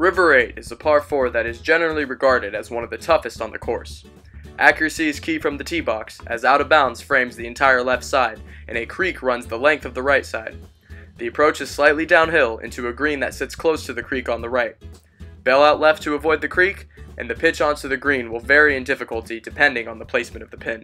River 8 is a par 4 that is generally regarded as one of the toughest on the course. Accuracy is key from the tee box, as out of bounds frames the entire left side, and a creek runs the length of the right side. The approach is slightly downhill into a green that sits close to the creek on the right. Bail out left to avoid the creek, and the pitch onto the green will vary in difficulty depending on the placement of the pin.